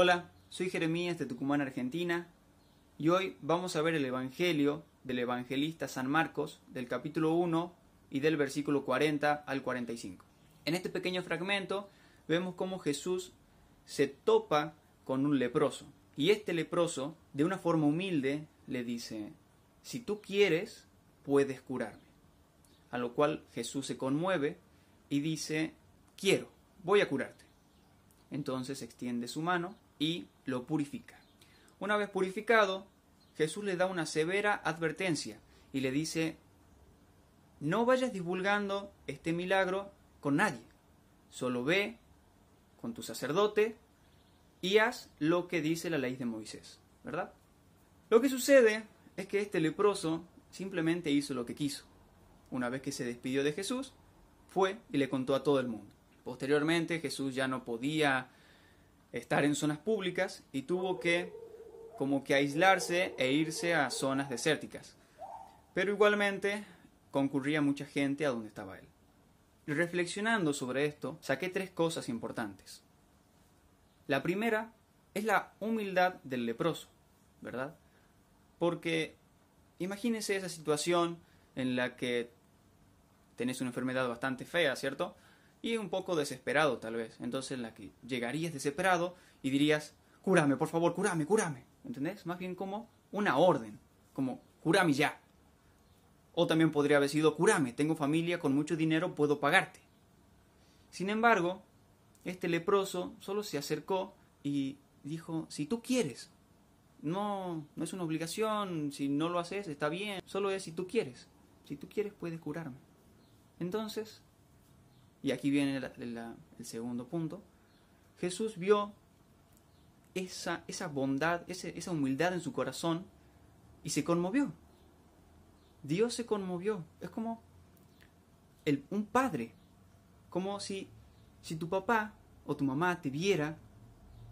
Hola, soy Jeremías de Tucumán, Argentina, y hoy vamos a ver el Evangelio del evangelista San Marcos, del capítulo 1 y del versículo 40 al 45. En este pequeño fragmento vemos cómo Jesús se topa con un leproso, y este leproso, de una forma humilde, le dice, si tú quieres, puedes curarme. A lo cual Jesús se conmueve y dice, quiero, voy a curarte. Entonces extiende su mano y lo purifica. Una vez purificado, Jesús le da una severa advertencia y le dice, no vayas divulgando este milagro con nadie, solo ve con tu sacerdote y haz lo que dice la ley de Moisés, ¿verdad? Lo que sucede es que este leproso simplemente hizo lo que quiso. Una vez que se despidió de Jesús, fue y le contó a todo el mundo. Posteriormente Jesús ya no podía estar en zonas públicas y tuvo que como que aislarse e irse a zonas desérticas. Pero igualmente concurría mucha gente a donde estaba él. Y reflexionando sobre esto, saqué tres cosas importantes. La primera es la humildad del leproso, ¿verdad? Porque imagínese esa situación en la que tenés una enfermedad bastante fea, ¿cierto? Y un poco desesperado tal vez. Entonces en la que llegarías desesperado y dirías, cúrame, por favor, cúrame, cúrame. ¿Entendés? Más bien como una orden, como cúrame ya. O también podría haber sido, cúrame, tengo familia con mucho dinero, puedo pagarte. Sin embargo, este leproso solo se acercó y dijo, si tú quieres, no, no es una obligación, si no lo haces está bien, solo es si tú quieres, si tú quieres puedes curarme. Entonces, y aquí viene el segundo punto, Jesús vio esa, esa bondad, esa humildad en su corazón y se conmovió. Dios se conmovió. Es como el, un padre, como si, si tu papá o tu mamá te viera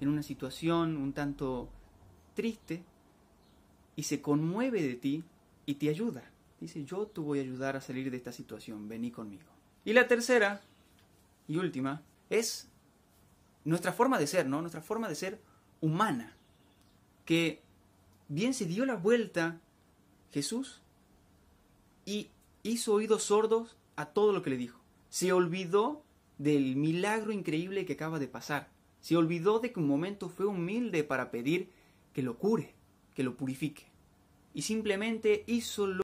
en una situación un tanto triste y se conmueve de ti y te ayuda. Dice, yo te voy a ayudar a salir de esta situación, vení conmigo. Y la tercera y última es nuestra forma de ser, ¿no? Nuestra forma de ser humana. Que bien se dio la vuelta Jesús y hizo oídos sordos a todo lo que le dijo. Se olvidó del milagro increíble que acaba de pasar. Se olvidó de que un momento fue humilde para pedir que lo cure, que lo purifique. Y simplemente hizo lo